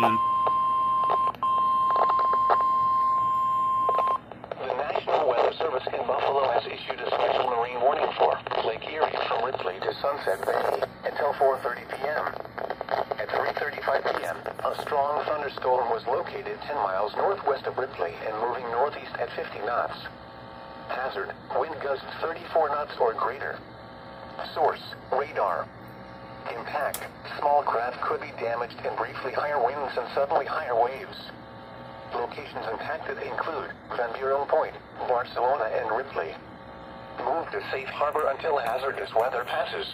man. The National Weather Service in Buffalo has issued a special marine warning for Lake Erie from Ripley to Sunset Bay until 4.30 p.m. At 3.35 p.m., a strong thunderstorm was located 10 miles northwest of Ripley and moving northeast at 50 knots. Hazard, wind gusts 34 knots or greater. Source, radar. Impact, small craft could be damaged in briefly higher winds and suddenly higher waves. Locations impacted include Van Buren Point, Barcelona, and Ripley. Move to safe harbor until hazardous weather passes.